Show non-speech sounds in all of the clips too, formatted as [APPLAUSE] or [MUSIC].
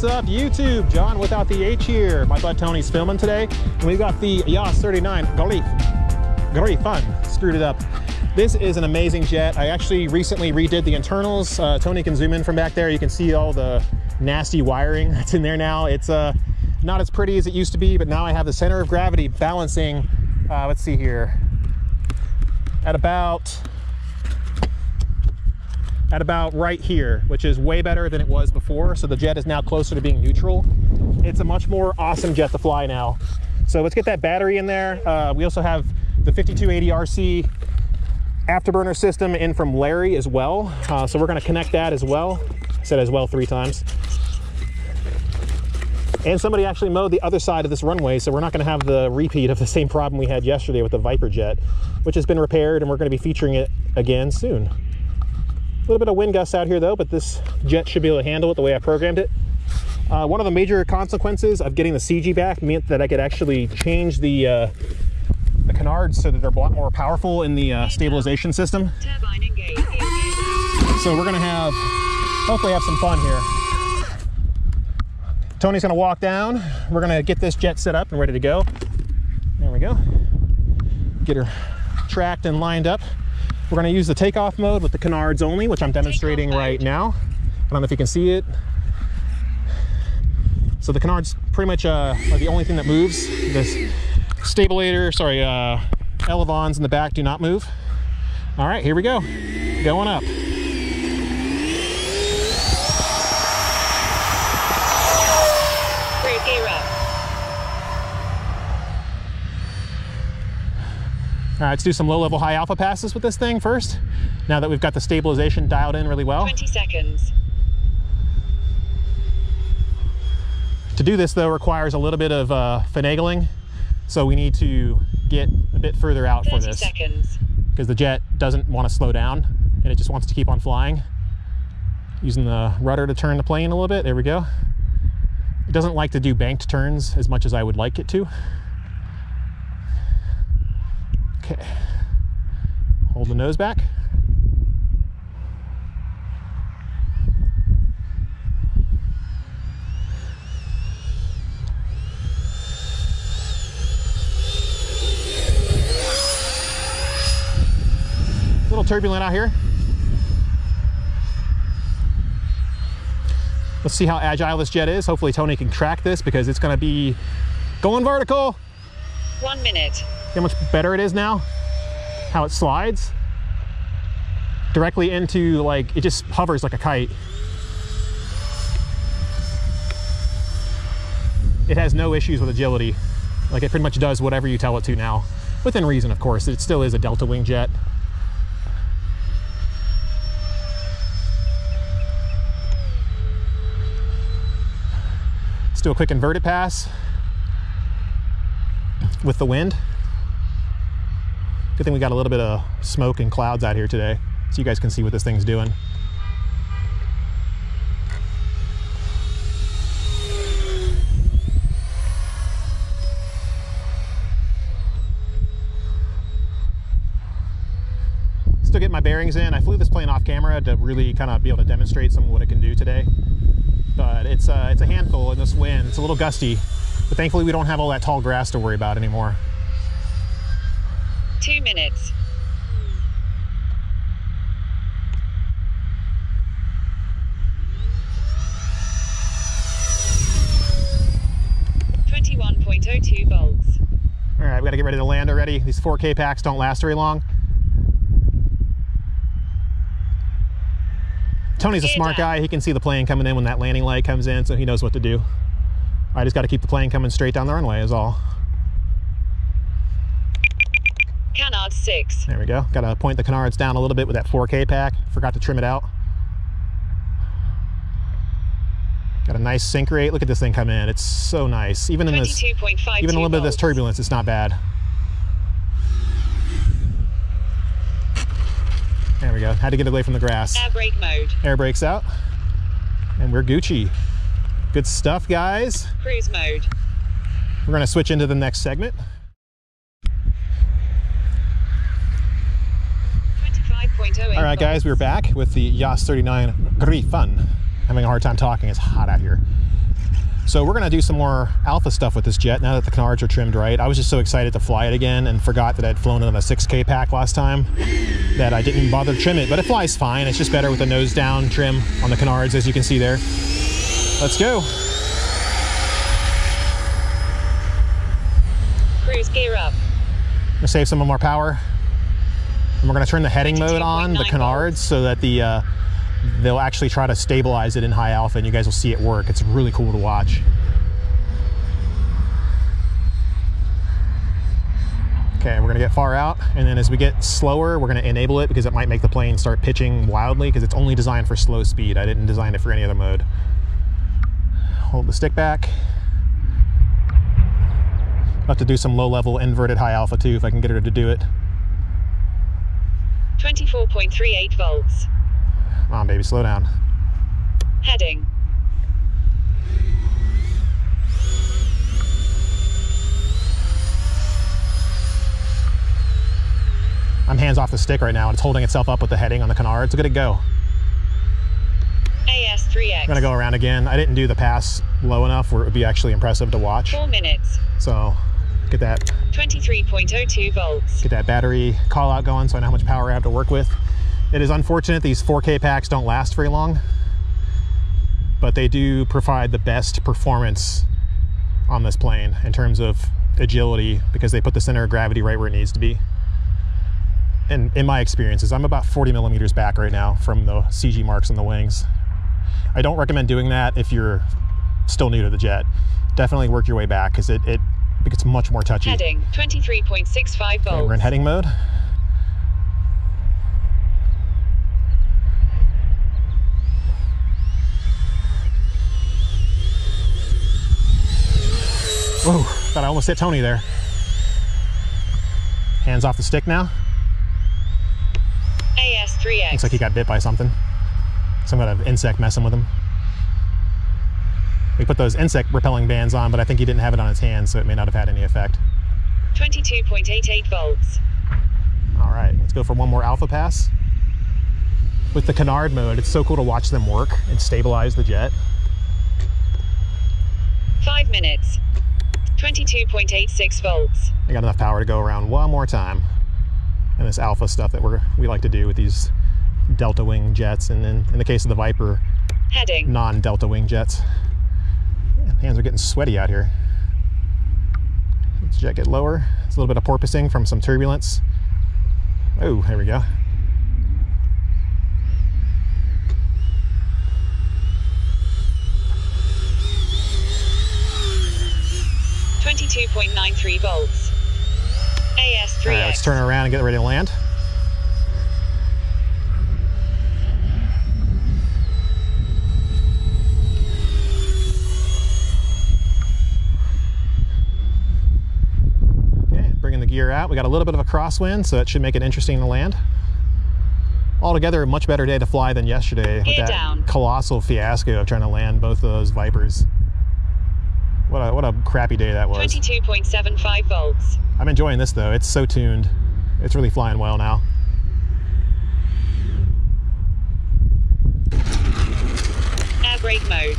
What's up, YouTube? John without the H here. My bud Tony's filming today, and we've got the Yas 39 Garif. Garifun. Screwed it up. This is an amazing jet. I actually recently redid the internals. Uh, Tony can zoom in from back there. You can see all the nasty wiring [LAUGHS] that's in there now. It's uh, not as pretty as it used to be, but now I have the center of gravity balancing, uh, let's see here, at about at about right here, which is way better than it was before. So the jet is now closer to being neutral. It's a much more awesome jet to fly now. So let's get that battery in there. Uh, we also have the 5280 RC afterburner system in from Larry as well. Uh, so we're gonna connect that as well. I said as well three times. And somebody actually mowed the other side of this runway, so we're not gonna have the repeat of the same problem we had yesterday with the Viper jet, which has been repaired and we're gonna be featuring it again soon. Little bit of wind gusts out here though, but this jet should be able to handle it the way I programmed it. Uh, one of the major consequences of getting the CG back meant that I could actually change the uh, the canards so that they're a lot more powerful in the uh, stabilization system. So we're gonna have, hopefully have some fun here. Tony's gonna walk down. We're gonna get this jet set up and ready to go. There we go. Get her tracked and lined up. We're gonna use the takeoff mode with the canards only, which I'm demonstrating right now. I don't know if you can see it. So the canards pretty much uh, are the only thing that moves. This stabilator, sorry, uh, elevons in the back do not move. All right, here we go. Going up. Rear gear up. All right, let's do some low-level high alpha passes with this thing first. Now that we've got the stabilization dialed in really well. 20 seconds. To do this though requires a little bit of uh, finagling. So we need to get a bit further out for 30 this seconds. because the jet doesn't want to slow down and it just wants to keep on flying. Using the rudder to turn the plane a little bit. There we go. It doesn't like to do banked turns as much as I would like it to. Okay. [LAUGHS] Hold the nose back. Little turbulent out here. Let's see how agile this jet is. Hopefully Tony can track this because it's gonna be going vertical. One minute. How much better it is now? How it slides directly into like, it just hovers like a kite. It has no issues with agility. Like it pretty much does whatever you tell it to now. Within reason, of course. It still is a Delta Wing jet. Let's do a quick inverted pass with the wind. Good thing we got a little bit of smoke and clouds out here today so you guys can see what this thing's doing. Still getting my bearings in. I flew this plane off camera to really kind of be able to demonstrate some of what it can do today. But it's, uh, it's a handful in this wind. It's a little gusty, but thankfully we don't have all that tall grass to worry about anymore. Two minutes. Twenty-one point oh two volts. All right, we got to get ready to land already. These 4K packs don't last very long. Tony's a smart guy. He can see the plane coming in when that landing light comes in, so he knows what to do. I just got to keep the plane coming straight down the runway is all. Canard six. There we go. Got to point the canards down a little bit with that 4K pack. Forgot to trim it out. Got a nice sink rate. Look at this thing come in. It's so nice. Even in this, Twenty-two point five. even a little bit of this turbulence, it's not bad. There we go. Had to get away from the grass. Air brake mode. Air brakes out. And we're Gucci. Good stuff, guys. Cruise mode. We're going to switch into the next segment. Twenty-five point oh eight. All right, guys, we're back with the Yas 39 Griffon. Having a hard time talking. It's hot out here. So we're gonna do some more alpha stuff with this jet now that the canards are trimmed right. I was just so excited to fly it again and forgot that I'd flown it on a 6K pack last time that I didn't bother to trim it, but it flies fine. It's just better with the nose down trim on the canards as you can see there. Let's go. Cruise gear up. I'm gonna save some of more power. And we're gonna turn the heading mode on, the canards, so that the uh, they'll actually try to stabilize it in high alpha and you guys will see it work. It's really cool to watch. Okay, we're gonna get far out, and then as we get slower, we're gonna enable it because it might make the plane start pitching wildly because it's only designed for slow speed. I didn't design it for any other mode. Hold the stick back. I'll have to do some low-level inverted high alpha too if I can get her to do it. 24.38 volts. Come on, baby, slow down. Heading. I'm hands off the stick right now, and it's holding itself up with the heading on the Canard. It's at it go. AS3X. I'm gonna go around again. I didn't do the pass low enough where it would be actually impressive to watch. Four minutes. So get that 23.02 volts. get that battery call out going so I know how much power I have to work with. It is unfortunate these 4K packs don't last very long, but they do provide the best performance on this plane in terms of agility because they put the center of gravity right where it needs to be. And in my experiences, I'm about 40 millimeters back right now from the CG marks on the wings. I don't recommend doing that if you're still new to the jet. Definitely work your way back because it, it gets much more touchy. Heading. 23.65 Okay, we're in heading mode. Whoa, thought I almost hit Tony there. Hands off the stick now. AS3X. Looks like he got bit by something. Some kind of insect messing with him. We put those insect repelling bands on, but I think he didn't have it on his hands, so it may not have had any effect. 22.88 volts. All right, let's go for one more alpha pass. With the canard mode, it's so cool to watch them work and stabilize the jet. Five minutes. 22.86 volts. I got enough power to go around one more time. And this alpha stuff that we're, we like to do with these delta wing jets, and then in the case of the Viper, non-delta wing jets. Hands are getting sweaty out here. Let's jet get lower. It's a little bit of porpoising from some turbulence. Oh, there we go. Twenty-two point nine three volts. AS3X. All right, let's turn around and get ready to land. Okay, bringing the gear out. We got a little bit of a crosswind, so that should make it interesting to land. Altogether, a much better day to fly than yesterday with that down. colossal fiasco of trying to land both of those Vipers. What a, what a crappy day that was. Twenty-two point seven five volts. I'm enjoying this though. It's so tuned. It's really flying well now. Air brake mode.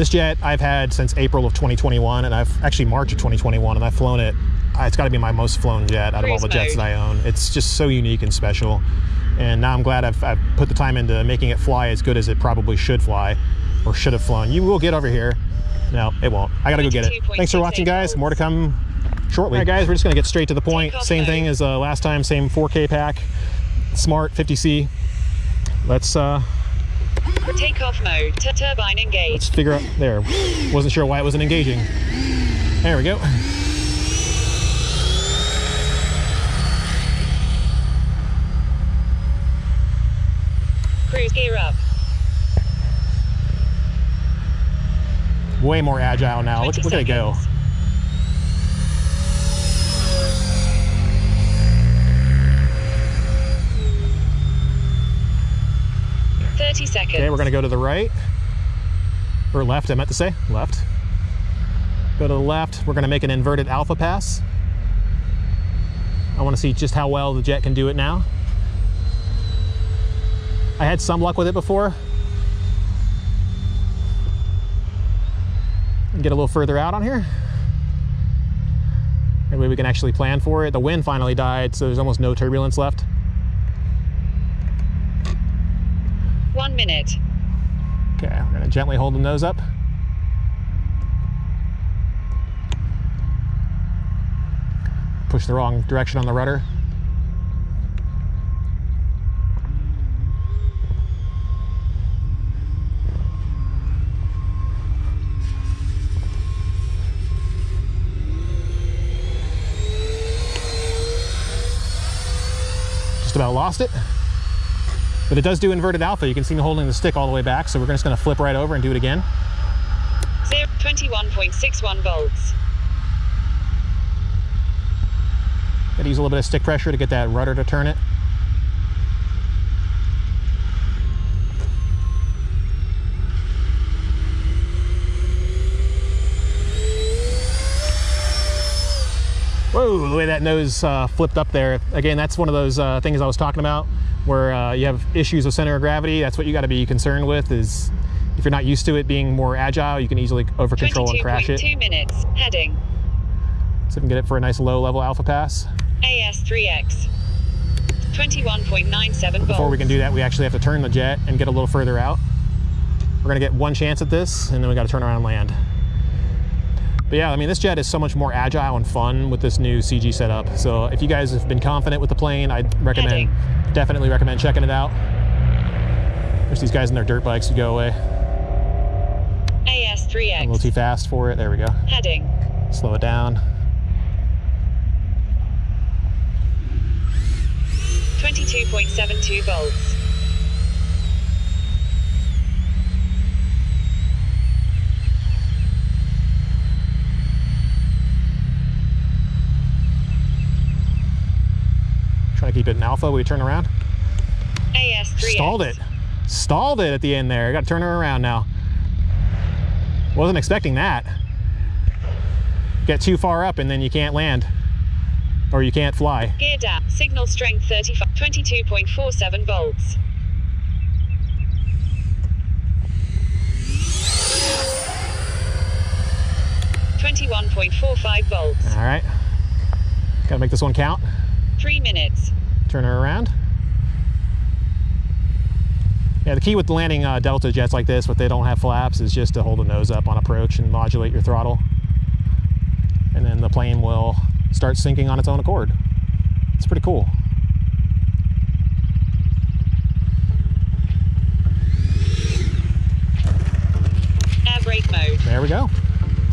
This jet I've had since April of 2021, and I've actually March of 2021, and I've flown it. uh, It's got to be my most flown jet out of all Cruise the jets that I own. It's just so unique and special. And now I'm glad I've, I've put the time into making it fly as good as it probably should fly, or should have flown. You will get over here. No, it won't. I gotta go get it. Thanks for watching, guys. More to come shortly. All right, guys, we're just gonna get straight to the point. Same thing as uh, last time. Same 4K pack. Smart 50C. Let's uh, Takeoff mode. T- turbine let's figure out there. Wasn't sure why it wasn't engaging. There we go. Cruise gear up. Way more agile now. Look, look at it go. Seconds. Thirty seconds. Okay, we're gonna go to the right. Or left, I meant to say. Left. Go to the left. We're gonna make an inverted alpha pass. I wanna see just how well the jet can do it now. I had some luck with it before. Get a little further out on here. Maybe we can actually plan for it. The wind finally died, so there's almost no turbulence left. Minute. Okay, we're gonna gently hold the nose up. Push the wrong direction on the rudder. Just about lost it. But it does do inverted alpha. You can see me holding the stick all the way back, so we're just gonna flip right over and do it again. Zero, 21.61 volts. Gotta use a little bit of stick pressure to get that rudder to turn it. Whoa, the way that nose uh, flipped up there. Again, that's one of those uh, things I was talking about where uh, you have issues with center of gravity. That's what you got to be concerned with is if you're not used to it being more agile, you can easily over control and crash it. 22.2 minutes. Heading. So we can get it for a nice low level alpha pass. AS3X. 21.97 volts. Before we can do that, we actually have to turn the jet and get a little further out. We're gonna get one chance at this, and then we gotta turn around and land. But yeah, I mean, this jet is so much more agile and fun with this new CG setup. So if you guys have been confident with the plane, I'd recommend, Heading. definitely recommend checking it out. There's these guys in their dirt bikes who go away AS3X. little too fast for it. There we go. Heading. Slow it down. 22.72 volts. Try to keep it in alpha. We turn around. AS3X. Stalled it. Stalled it at the end there. I got to turn her around now. Wasn't expecting that. Get too far up and then you can't land. Or you can't fly. Gear down. Signal strength 35. 22.47 volts. Twenty-one point four five volts. All right. Got to make this one count. Three minutes. Turn her around. Yeah, the key with landing uh, Delta jets like this, what they don't have flaps, is just to hold the nose up on approach and modulate your throttle. And then the plane will start sinking on its own accord. It's pretty cool. Air brake mode. There we go.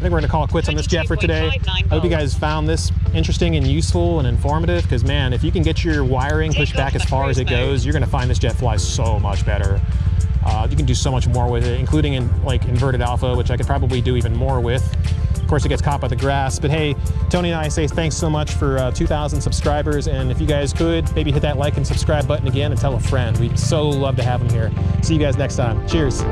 I think we're gonna call it quits on this jet for today. I hope you guys found this interesting and useful and informative because man, if you can get your wiring pushed back as far as it goes, you're gonna find this jet fly so much better. Uh, you can do so much more with it, including in like inverted alpha, which I could probably do even more with. Of course, it gets caught by the grass. But hey, Tony and I say thanks so much for uh, 2,000 subscribers. And if you guys could, maybe hit that like and subscribe button again and tell a friend. We'd so love to have them here. See you guys next time. Cheers.